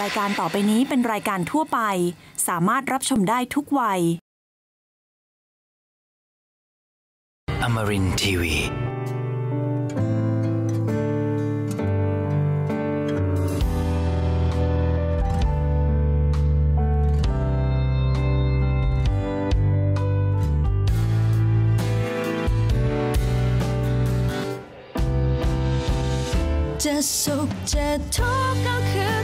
รายการต่อไปนี้เป็นรายการทั่วไป สามารถรับชมได้ทุกวัย Amarin Tiwi. j จะสุขจะทุกข์ก็คือ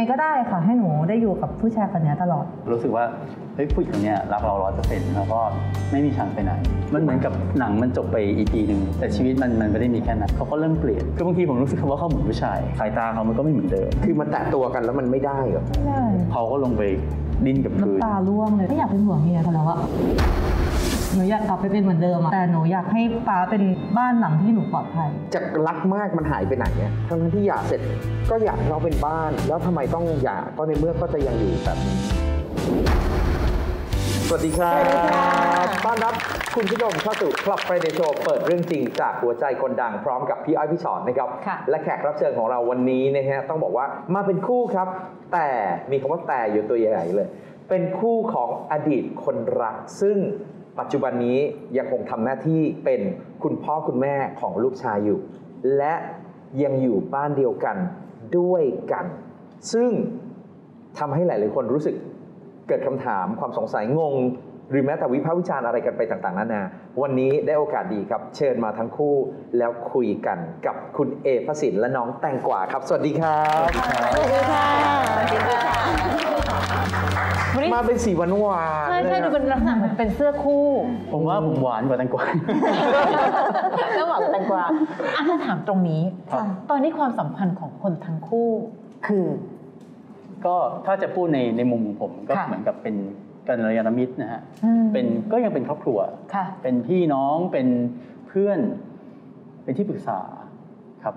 ไงก็ได้ค่ะ ให้หนูได้อยู่กับผู้ชายคนนี้ตลอด รู้สึกว่าเฮ้ยผู้หญิงคนเนี้ยรักเราร้อยเปอร์เซ็นต์แล้วก็ไม่มีทางไปไหน มันเหมือนกับหนังมันจบไปอีพีหนึ่งแต่ชีวิตมันมันไม่ได้มีแค่นั้นเขาก็เริ่มเปลี่ยนคือบางทีผมรู้สึกว่าเขาเหมือนผู้ชายสายตาเขามันก็ไม่เหมือนเดิมคือมันแตะตัวกันแล้วมันไม่ได้เหรอไม่ได้เขาก็ลงไปดิ้นกับพื้นน้ำตาร่วงเลยไม่อยากเป็นหัวเมียกันแล้วอะ หนูอยากกลับไปเป็นเหมือนเดิมอะแต่หนูอยากให้ป้าเป็นบ้านหลังที่หนูปลอดภัย จากรักมากมันหายไปไหนเนี่ยทั้งที่หย่าเสร็จก็อยากให้เราเป็นบ้าน แล้วทำไมต้องหย่าก็ในเมื่อก็จะยังอยู่แบบนี้สวัสดีครับต้อนรับคุณผู้ชมเข้าสู่คลับ Friday Show เปิดเรื่องจริงจากหัวใจคนดังพร้อมกับพี่อ้อยพี่สอนนะครับ ค่ะ และแขกรับเชิญของเราวันนี้นะฮะต้องบอกว่ามาเป็นคู่ครับ แต่มีคำว่าแต่อยู่ตัวใหญ่ๆเลย เป็นคู่ของอดีตคนรักซึ่ง ปัจจุบันนี้ยังคงทำหน้าที่เป็นคุณพ่อคุณแม่ของลูกชายอยู่ และยังอยู่บ้านเดียวกันด้วยกัน ซึ่งทำให้หลาย ๆ คนรู้สึกเกิดคำถามความสงสัยงง หรือแม้แต่วิพากษ์วิจารณ์อะไรกันไปต่าง ๆ นานา วันนี้ได้โอกาสดีครับ เชิญมาทั้งคู่แล้วคุยกันกับคุณเอพสินและน้องแตงกวาครับ สวัสดีครับ สวัสดีค่ะ วันนี้มาเป็นสีหวานหวานๆใช่ใช่ลยดูอะเป็นลักษณะเหมือนเป็นเสื้อคู่ ผมว่าผมหวานกว่าแตงกวาแล้วหวังแตงกวาอะถ้าถามตรงนี้ครับตอนนี้ความสัมพันธ์ของคนทั้งคู่คือ ก็ถ้าจะพูดในในมุมของผมก็ค่ะเหมือนกับเป็นกัลยาณมิตรนะฮะอืมเป็นก็ยังเป็นครอบครัวค่ะเป็นพี่น้องเป็นเพื่อน เป็นที่ปรึกษา ครับ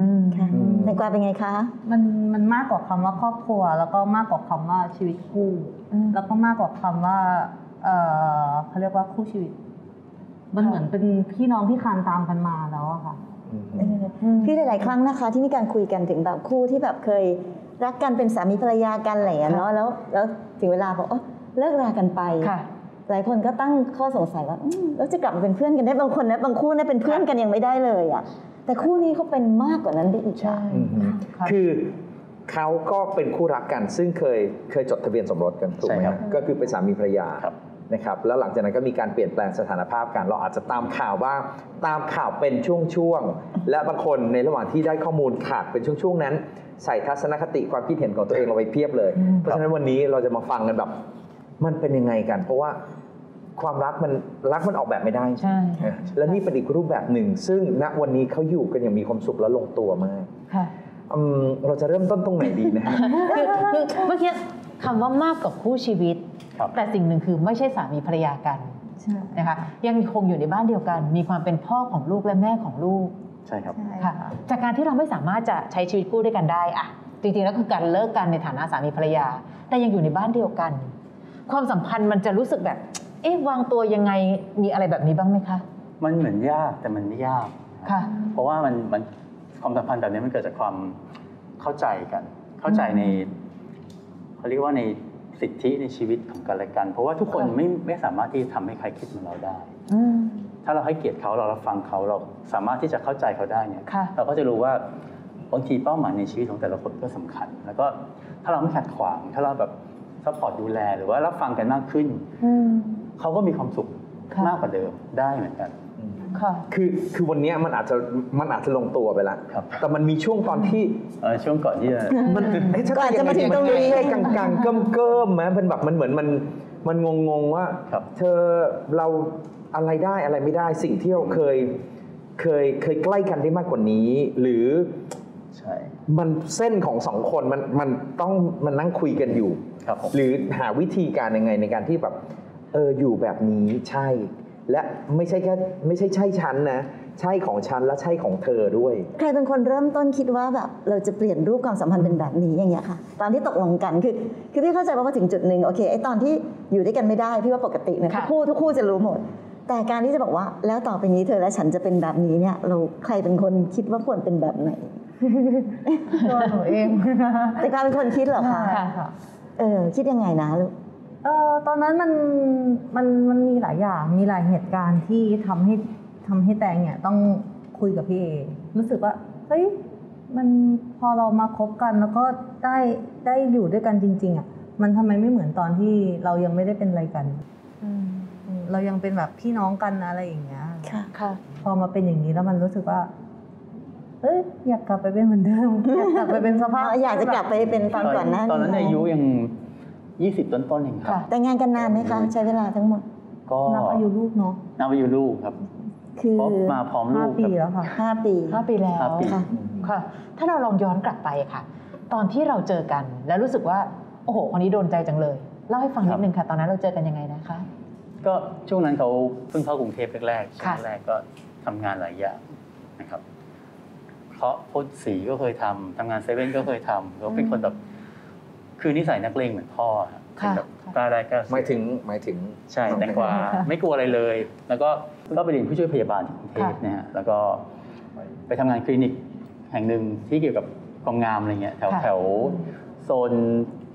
อืมค่ะแตงกวาเป็นไงคะ มันมันมากกว่าคำว่าครอบครัว แล้วก็มากกว่าคำว่าชีวิตคู่อืมแล้วก็มากกว่าคำว่าเออเขาเรียกว่าคู่ชีวิต มันเหมือนเป็นพี่น้องที่คลานตามกันมาแล้วอะค่ะเออคือหลาย ๆ ครั้งนะคะ ที่มีการคุยกันถึงแบบคู่ที่แบบเคยรักกันเป็นสามีภรรยากันอะไรอย่างเงี้ยเนาะแล้วแล้วถึงเวลาบอกอ๋อเลิกรากันไปค่ะหลายคนก็ตั้งข้อสงสัยว่าอืมแล้วจะกลับมาเป็นเพื่อนกันได้บางคนนะบางคู่นะเป็นเพื่อนกันยังไม่ได้เลยอะ แต่คู่นี้เขาเป็นมากกว่านั้นไปอีกอะอืมค่ะคือเขาก็เป็นคู่รักกัน ซึ่งเคยเคยจดทะเบียนสมรสกันถูกไหมใช่คครัรับบก็คือเป็นสามีภรรยาครับนะครับแล้วหลังจากนั้นก็มีการเปลี่ยนแปลงสถานภาพกันเราอาจจะตามข่าวบ้างตามข่าวเป็นช่วงๆและบางคนในระหว่างที่ได้ข้อมูลขาดเป็นช่วงๆนั้น ใส่ทัศนคติความคิดเห็นของตัวเองเราไปเพียบเลย เพราะฉะนั้นวันนี้เราจะมาฟังกันแบบ มันเป็นยังไงกัน เพราะว่า ความรักมันรักมันออกแบบไม่ได้ใช่เออและนี่เป็นอีกรูปแบบหนึ่ง ซึ่งณวันนี้เขาอยู่กันอย่างมีความสุขและลงตัวมากค่ะอืมเราจะเริ่มต้นตรงไหนดีนะฮะคือคือเมื่อกี้คำว่ามากกว่าคู่ชีวิตครับแต่สิ่งหนึ่งคือไม่ใช่สามีภรรยากันใช่นะคะยังคงอยู่ในบ้านเดียวกัน มีความเป็นพ่อของลูกและแม่ของลูกใช่ครับค่ะจากการที่เราไม่สามารถจะใช้ชีวิตคู่ด้วยกันได้อะจริงๆแล้วคือการเลิกกันในฐานะสามีภรรยา แต่ยังอยู่ในบ้านเดียวกัน ความสัมพันธ์มันจะรู้สึกแบบ เอ๊ะวางตัวยังไงมีอะไรแบบนี้บ้างไหมคะ มันเหมือนยากแต่มันไม่ยาก ค่ะ เพราะว่ามันมันความสัมพันธ์แบบนี้มันเกิดจากความเข้าใจกัน เข้าใจในเขาเรียกว่าในสิทธิในชีวิตของกันและกัน เพราะว่าทุกคนค่ะไม่ไม่สามารถที่จะทำให้ใครคิดเหมือนเราได้ อืม ถ้าเราให้เกียรติเขาเรารับฟังเขาเราสามารถที่จะเข้าใจเขาได้เนี่ยค่ะ เราก็จะรู้ว่าบางทีเป้าหมายในชีวิตของแต่ละคนก็สำคัญ แล้วก็ถ้าเราไม่ขัดขวาง ถ้าเราแบบ support ดูแลหรือว่ารับฟังกันมากขึ้น อืม เขาก็มีความสุขค่ะ มากกว่าเดิมได้เหมือนกัน ค่ะ คือคือวันเนี้ยมันอาจจะมันอาจจะลงตัวไปแล้วครับ แต่มันมีช่วงตอนที่ เอ่อช่วงก่อนที่จะ มันเอ๊ะก่อนจะมาถึงตรงนี้แค่กลางกลางๆเกิมเกิมๆไหมมันแบบมันเหมือนมันมันงงงๆว่า ครับ เธอเราอะไรได้อะไรไม่ได้สิ่งที่เราเคยเคยเคยใกล้กันได้มากกว่านี้ หรือใช่ มันเส้นของสองคนมันมันต้องมันนั่งคุยกันอยู่ ครับผม หรือหาวิธีการยังไงในการที่แบบ เอออยู่แบบนี้ใช่ และไม่ใช่แค่ไม่ใช่ใช่ฉันนะ ใช่ของฉันและใช่ของเธอด้วย ใครเป็นคนเริ่มต้นคิดว่าแบบเราจะเปลี่ยนรูปความสัมพันธ์เป็นแบบนี้อย่างเงี้ยค่ะ ตอนที่ตกลงกันคือคือพี่เข้าใจว่าพอถึงจุดหนึ่งโอเคไอ้ตอนที่อยู่ด้วยกันไม่ได้พี่ว่าปกติเนี่ยทุค่ะกคู่ทุกคู่จะรู้หมด แต่การที่จะบอกว่าแล้วต่อไปนี้เธอและฉันจะเป็นแบบนี้เนี่ย เราใครเป็นคนคิดว่าควรเป็นแบบไหนตัวหนูเองแต่การเป็นคนคิดเหรอคะค่ะค่ะเออคิดยังไงนะลูก เออตอนนั้นมันมันมันมีหลายอย่างมีหลายเหตุการณ์ที่ทำให้ทำให้แตงเนี่ยต้องคุยกับพี่เอรู้สึกว่าเฮ้ยมันพอเรามาคบกันแล้วก็ได้ได้อยู่ด้วยกันจริง ๆอะมันทำไมไม่เหมือนตอนที่เรายังไม่ได้เป็นอะไรกันอืมเรายังเป็นแบบพี่น้องกันอะไรอย่างเงี้ย ค่ะค่ะ พอมาเป็นอย่างนี้แล้วมันรู้สึกว่า เอ้ยอยากกลับไปเป็นเหมือนเดิม อยากกลับไปเป็นสภาพอยากจะกลับไปเป็นตอนก่อนหน้าตอนนั้นนี้อายุยัง 20ต้นๆเองครับค่ะแต่งงานกันนานไหมคะใช้เวลาทั้งหมดก็นับอายุลูกเนาะนับอายุลูกครับ คือเพราะมาพร้อมลูห้ากปีครับ แล้วค่ะห้าปี ห้าปีแล้วห้าปี ค่ะ ค่ะ ถ้าเราลองย้อนกลับไปค่ะ ตอนที่เราเจอกัน แล้วรู้สึกว่า โอ้โหคนนี้โดนใจจังเลยเล่าให้ฟังนิดนึงค่ะ ตอนนั้นเราเจอกันยังไงนะคะ ก็ช่วงนั้นเขาเพิ่งเข้ากรุงเทพแรกๆช่วค่ะงแรกก็ทำงานหลายอย่างนะครับเคาะพ่นสีก็เคยทำทำงานเซเว่นก็เคยทำเขาเป็นคนแบบ คือนิสัยนักเลงเหมือนพ่อครับเป็นแบบกล้าได้กล้าเสีหมายถึงหมายถึง ใช่แตงกวาไม่กลัวอะไรเลย แล้วก็ก็ไปเรียนผู้ช่วยพยาบาลที่กรุงเทพนะฮะแล้วก็ไปทำงานคลินิกแห่งหนึ่งที่เกี่ยวกับความงามอะไรเงี้ยแถวค่ะแถวโซน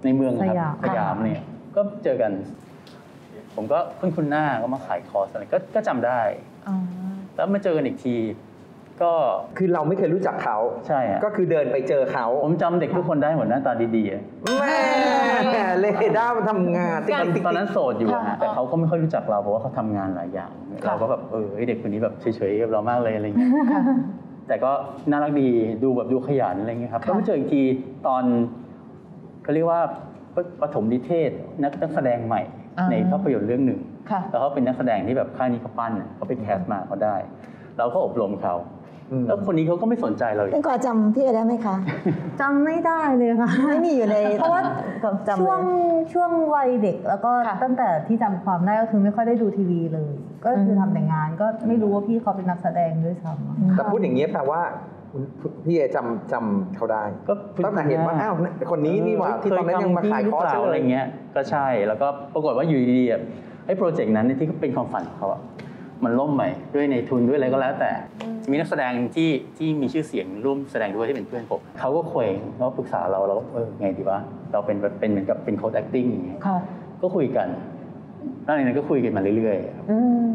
ในเมืองนะครับสยาม สยามเนี่ยก็เจอกัน ผมก็เพิ่งคุ้นหน้าก็มาขายคอร์สอะไรก็ก็จำได้แล้วมาเจอกันอีกที ก็คือเราไม่เคยรู้จักเขา ใช่อะก็คือเดินไปเจอเขาผมจำเด็กทุกคนได้หมดหน้าตาดีๆอะแม่เลด้ามันทำงานติ๊กตอนติ๊กตอนนั้นโสดอยู่อะฮะแต่เขาก็ไม่ค่อยรู้จักเราเพราะว่าเขาทำงานหลายอย่าง เราก็แบบเออเฮ้ยเด็กคนนี้แบบเฉยๆกับเรามากเลยอะไรเงี้ยแต่ก็น่ารักดีดูแบบดูขยันอะไรเงี้ยครับก็มาเจออีกทีตอนเขาเรียกว่าปฐมนิเทศนักนักแสดงใหม่อ่าในภาพยนตร์เรื่องหนึ่ง ค่ะ แล้วเขาเป็นนักแสดงที่แบบค่ายนี้เขาปั้นอะเขาไปแคสมาเขาได้ เราก็อบรมเขาอืม แล้วคนนี้เขาก็ไม่สนใจเราอีกแตงกวาจำพี่เอได้ไหมคะ จำไม่ได้เลยค่ะ ไม่มีอยู่ในเพราะว่าความจำเลช่วงยช่วงวัยเด็กแล้วก็ค่ะตั้งแต่ที่จำความได้ก็คือไม่ค่อยได้ดูทีวีเลย ก็คือทำแต่งานก็ไม่รู้ว่าพี่เขาเป็นนักแสดงด้วยซ้ำอะแต่พูดอย่างนี้ยแปลว่าคุณพี่เอจำจำเขาได้ก็ตั้งแต่เห็นว่าอ้าวคนนี้นี่หว่าที่ตอนนั้นยังมาขายคอร์สเยทำที่หรือเปล่าอะไรเลยเงี้ย ก็ใช่แล้วก็ปรากฏว่าอยู่ดีๆอะไอ้โปรเจกต์นั้นเนี่ยที่เป็นความฝันของเขาอะ มันล่มไปด้วยในทุนด้วยอะไรก็แล้วแต่ มีนักแสดงที่ที่มีชื่อเสียงร่วมแสดงด้วยที่เป็นเพื่อนผมเขาก็เคว้งเขาก็ปรึกษาเราเราก็เออไงดีวะเราเป็นแบบเป็นเหมือนกับเป็นโค้ด acting อย่างเงี้ยค่ะก็คุยกันแล้วในนั้นก็คุยกันมาเรื่อยๆครับอืม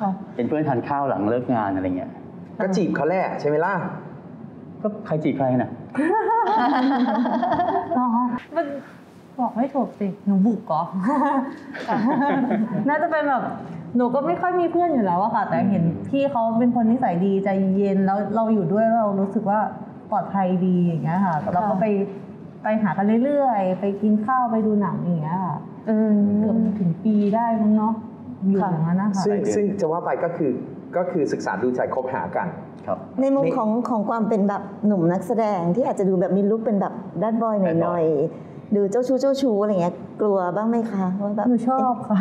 ค่ะเป็นเพื่อนทานข้าวหลังเลิกงานอะไรเงี้ยก็จีบเขาแหละใช่ไหมล่ะก็ใครจีบใครน่ะอ๋อมันบอกไม่ถูกสิหนูบุกเหรอน่าจะเป็นแบบ หนูก็ไม่ค่อยมีเพื่อนอยู่แล้วอะค่ะ แต่เห็นพี่เขาเป็นคนนิสัยดีใจเย็นแล้วเราอยู่ด้วยแล้วเรารู้สึกว่าปลอดภัยดีอย่างเงี้ยค่ะเราก็ไปไปหากันเรื่อยๆ ไปกินข้าวไปดูหนังอย่างเงี้ยค่ะอืมเกือบถึงปีได้มั้งเนาะอยู่ค่ะอย่างนั้นนะคะซึ่งหลายเดือนซึ่งจะว่าไปก็คือก็คือศึกษาดูใจคบหากันครับในมุมนี่ของของความเป็นแบบหนุ่มนักแสดงที่อาจจะดูแบบมีลุคเป็นแบบแบดบอยห bad น่ boy อยๆ ดูเจ้าชู้เจ้าชู้อะไรเงี้ยกลัวบ้างไหมคะว่าแบบหนูชอบค่ะ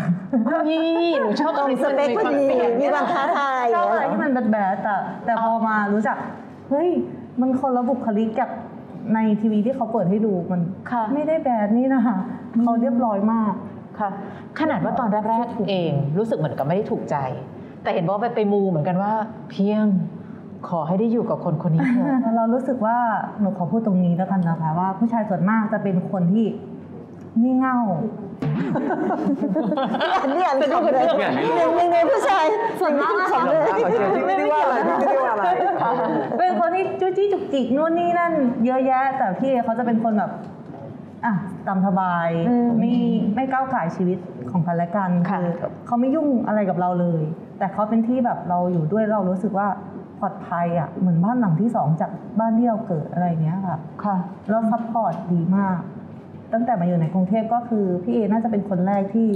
นี่หนูชอบตรงสเปคพอดีมีความท้าทายชอบอะไรอย่างที่เงี้ยเหรอมันแบดๆแต่แต่พอมารู้จักเฮ้ยมันคนละบุคลิกกับในทีวีที่เขาเปิดให้ดูมันค่ะไม่ได้แบดนี่นะคะเขาเรียบร้อยมากค่ะ ขนาดว่าตอนแรกๆเอง รู้สึกเหมือนกับไม่ได้ถูกใจ แต่เห็นว่าไปไปมูเหมือนกันว่าเพียง ขอให้ได้อยู่กับคนคนนี้เถอะเรารู้สึกว่าหนูขอพูดตรงนี้แล้วกันนะคะว่าผู้ชายส่วนมากจะเป็นคนที่งี่เง่าอันนี้อันเข้าไปเลยหนึ่งหนึ่งในผู้ชายส่วนมากของเลยโอเคพี่ไม่ได้ว่าอะไรพี่ไม่ได้ว่าอะไรเป็นคนที่จู้จี้จุกจิกนู่นนี่นั่น เยอะแยะ แต่พี่เอเขาจะเป็นคนแบบอะตามสบายอืมไม่ไม่ก้าวไก่ายชีวิตของกันและกันค่ะอเขาไม่ยุ่งอะไรกับเราเลย แต่เขาเป็นที่แบบเราอยู่ด้วยเรารู้สึกว่า ปลอดภัยอะเหมือนบ้านหลังที่สองจากบ้านที่เราเกิดอะไรเนี้ยค่ะ ค่ะ แล้ว support ดีมาก ตั้งแต่มาอยู่ในกรุงเทพก็คือพี่เอน่าจะเป็นคนแรกที่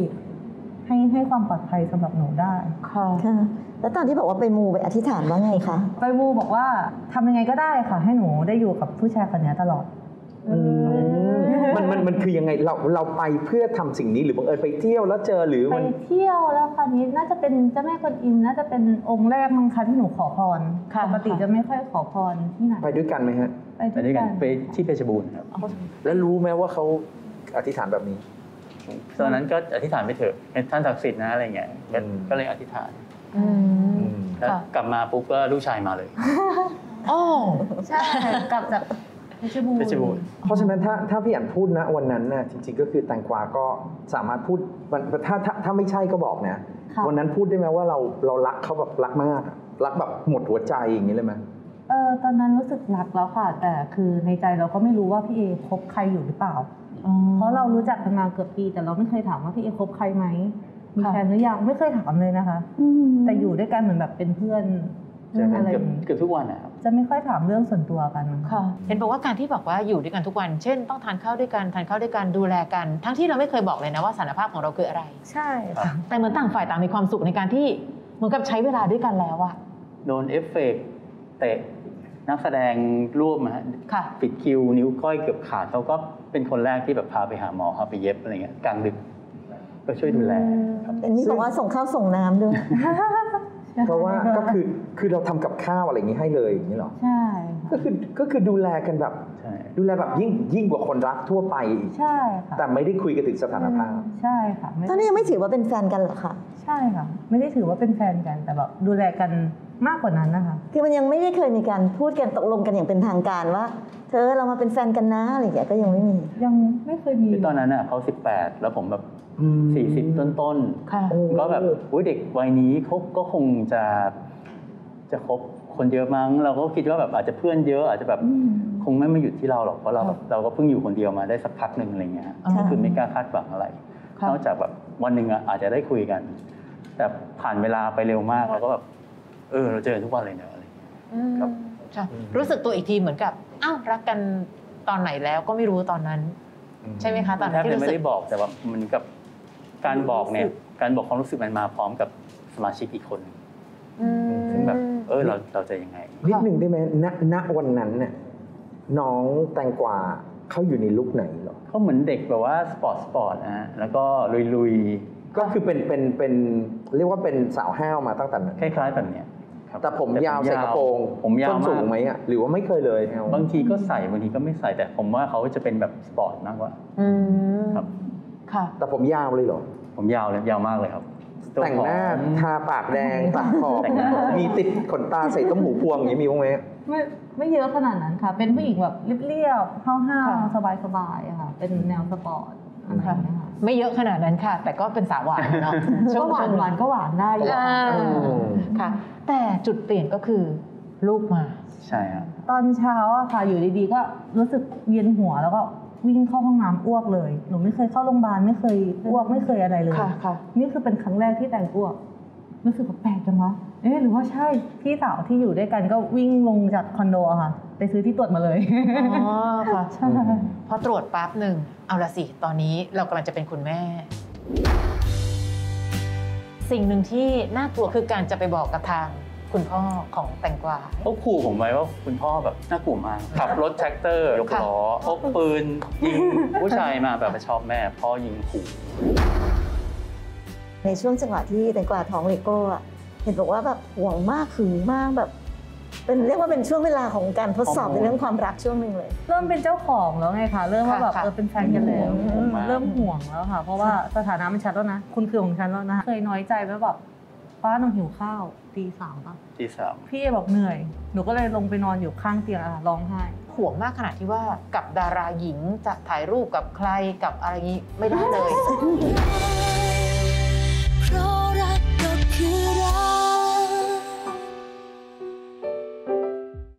ให้ให้ความปลอดภัยสำหรับหนูได้ค่ะค่ะ แล้วตอนที่บอกว่าไปมูไปอธิษฐานว่าไงคะ ไปมูบอกว่าทำยังไงก็ได้ค่ะ ให้หนูได้อยู่กับผู้ชายคนนี้ตลอดมั นมันมันคือยังไงเราเราไปเพื่อทำสิ่งนี้หรือบังเอิญไปเที่ยวแล้วเจอหรือไปมันเที่ยวแล้วคราวนี้น่าจะเป็นเจ้าแม่กวนอิมน่าจะเป็นองค์แรกมั้งคะที่หนูขอพรค่ะปกติค่ะจะไม่ค่อยขอพรที่ไหนไปด้วยกันไหมฮะไปไปด้ด้ววยยกักันนไปที่เพชรบูรณ์ครับแล้วรู้ไหมว่าเขาอธิษฐานแบบนี้ตอนนั้นก็อธิษฐานไปเถอะเป็นท่านศักดิ์สิทธิ์นะอะไรเงี้ยก็อืมก็เลยอธิษฐานอืมแล้วค่ะกลับมาปุ๊บก็ลูกชายมาเลยอ๋อใช่กลับจากเพ ชรบูรณ์เพชรบูรณ์เพราะฉะนั้นถ้าถ้าพี่อันพูดนะวันนั้นน่ะจริง ๆ ก็คือแตงกวาก็สามารถพูดมันถ้าถ้าถ้าไม่ใช่ก็บอกนะค่ะวันนั้นพูดได้ไหมว่าเราเรารักเขาแบบรักมากอะรักแบบหมดหัวใจอย่างนี้เลยไหมเออตอนนั้นรู้สึกรักแล้วค่ะ แต่คือในใจเราก็ไม่รู้ว่าพี่เอคบใครอยู่หรือเปล่าเพราะเรารู้จักกันมาเกือบปี แต่เราไม่เคยถามว่าพี่เอคบใครไหมมีค่ะแฟนหรือยังไม่เคยถามเลยนะคะแต่อยู่ด้วยกันเหมือนแบบเป็นเพื่อนเจอกันอะไรอเกือบย่างนี้เกือบทุกวันนะครับ จะไม่ค่อยถามเรื่องส่วนตัวกันค่ะเห็นบอกว่าการที่บอกว่าอยู่ด้วยกันทุกวัน เช่น ต้องทานข้าวด้วยกันทานข้าวด้วยกันดูแลกัน ทั้งที่เราไม่เคยบอกเลยนะว่าสารภาพของเราคืออะไร ใช่ค่ะแต่เหมือนต่างฝ่ายต่างมีความสุขในการที่เหมือนกับใช้เวลาด้วยกันแล้วอะโดนเอฟเฟกต์เตะนักแสดงร่วมอะฮะค่ะปิดคิว นิ้วก้อยเกือบขาดเขาก็เป็นคนแรกที่แบบพาไปหาหมอพาไปเย็บอะไรเงี้ยกลางดึกก็ช่วยดูแลครับเห็นนี่บอกว่าส่งข้าวส่งน้ำด้วย เพราะว่าก็คือคือเราทำกับข้าวอะไรอย่างนี้ให้เลยอย่างนี้เหรอใช่ก็คือก็คือดูแลกันแบบใช่ดูแลแบบยิ่งยิ่งกว่าคนรักทั่วไปอีกใช่ค่ะแต่ไม่ได้คุยกันถึงสถานภาพใช่ค่ะไม่ตอนนี้ยังไม่ถือว่าเป็นแฟนกันเหรอคะใช่ค่ะ ไม่ได้ถือว่าเป็นแฟนกันแต่แบบดูแลกัน มากกว่านั้นนะคะคือมันยังไม่ได้เคยมีการพูดกันตกลงกันอย่างเป็นทางการว่า เธอเรามาเป็นแฟนกันนะอะไรอย่างเงี้ยก็ยังไม่มี ยังไม่เคยมีคือตอนนั้นอะเขา18แล้วผมแบบอืม40ต้นๆค่ะก็แบบอุ้ยเด็กวัยนี้เขาก็คงจะจะคบคนเยอะมั้ง เราก็คิดว่าแบบอาจจะเพื่อนเยอะอาจจะแบบคงไม่มาหยุดที่เราหรอกเพราะเราแบบเราก็เพิ่งอยู่คนเดียวมาได้สักพักหนึ่งอะไรเงี้ยฮะอ่าก็คือไม่กล้าคาดหวังอะไรค่ะนอกจากแบบวันหนึ่งอะอาจจะได้คุยกัน แต่ผ่านเวลาไปเร็วมากเราก็แบบ เออเราเจอกันทุกวันเลยเนอะอะไรเงี้ย ครับค่ะรู้สึกตัวอีกทีเหมือนกับอ้าวรักกันตอนไหนแล้วก็ไม่รู้ตอนนั้น ใช่ไหมคะตอนแทนั้นบที่จะรู้ไม่สึก ได้บอกแต่ว่ามันกับการบอกเนี่ยการบอกความรู้สึกมันมาพร้อมกับสมาชิกอีกคนหนึ่งอืม ซึ่งแบบเออเราเราจะยังไง นิดหนึ่งได้ไหมณณวันนั้นเนี่ยน้องแตงกวาเขาอยู่ใน look ไหนเหรอ เขาเหมือนเด็กแบบว่า sport sport นะฮะแล้วก็ลุยก็คือเป็นเป็นเป็นเรียกว่าเป็นสาวห้าวมาตั้งแต่นั้น ๆคล้ายๆแบบเนี้ย ครับแต่ผมยาวใส่กระโปรงผมยาวส้นสูงมากไหมอะหรือว่าไม่เคยเลยเอาบางทีก็ใส่บางทีก็ไม่ใส่แต่ผมว่าเขาจะเป็นแบบสปอร์ตมากกว่าอืมครับค่ะ แต่ผมยาวเลยเหรอผมยาวเลยยาวมากเลยครับวแต่งหน้าผอมทาปากแดงตัดขอบแต่งหน้ามีติดขนตาใส่ต้มหูพวงอย่างนี้มีบ้างไหมไม่ไม่เยอะขนาดนั้นค่ะ เป็นผู้หญิงแบบเรียบๆห้าวค่ะๆสบายๆอะค่ะเป็นแนวสปอร์ต อะไรอย่างเงี้ยค่ะไม่เยอะขนาดนั้นค่ะ แต่ก็เป็นสาวหวานเนาะก็หวานหวานๆก็หวานได้อยู่อ่าค่ะค่ะ แต่จุดเปลี่ยนก็คือลูกมา ใช่ครับตอนเช้าอะค่ะอยู่ดีๆ ก็รู้สึกเวียนหัวแล้วก็วิ่งเข้าห้องน้ำอ้วกเลยหนูไม่เคยเข้าโรงพยาบาลไม่เคยอ้วกไม่เคยอะไรเลยค่ะค่ะนี่คือเป็นครั้งแรกที่แต่งอ้วกรู้สึกว่าแปลกจังวะเอ๊ะหรือว่าใช่พี่สาวที่อยู่ด้วยกันก็วิ่งลงจากคอนโดอะค่ะ ไปซื้อที่ตรวจมาเลย อ๋อค่ะใช่พอตรวจปั๊บหนึ่ง เอาละสิ ตอนนี้เรากำลังจะเป็นคุณแม่ สิ่งหนึ่งที่น่ากลัวคือการจะไปบอกกับทางคุณพ่อของแตงกวาเขาขู่ผมไว้ว่าคุณพ่อแบบน่ากลัวมากขับรถแทรกเตอร์ยกค่ะล้อพกปืนยิงผู้ชายมาแบบชอบแม่พ่อยิงขู่ในช่วงจังหวะที่แตงกวาท้องเลโก้อะเห็นบอกว่าแบบห่วงมากหึงมากแบบ เป็นเรียกว่าเป็นช่วงเวลาของการทดสอบในเรื่องความรักช่วงหนึ่งเลย เริ่มเป็นเจ้าของแล้วไงคะเริ่มว่าแบบค่ะเออเป็นแฟนกันแล้วห่วงมากเริ่มห่วงแล้วค่ะ เพราะว่าสถานะมันชัดแล้วนะ คุณคือของฉันแล้วนะเคยน้อยใจไหมแบบป้าหนูหิวข้าวตีสามปะที่สามพี่เอบอกเหนื่อยหนูก็เลยลงไปนอนอยู่ข้างเตียงอะค่ะร้องไห้ห่วงมากขนาดที่ว่ากับดาราหญิงจะถ่ายรูปกับใครกับอะไรนี้ไม่ได้เลย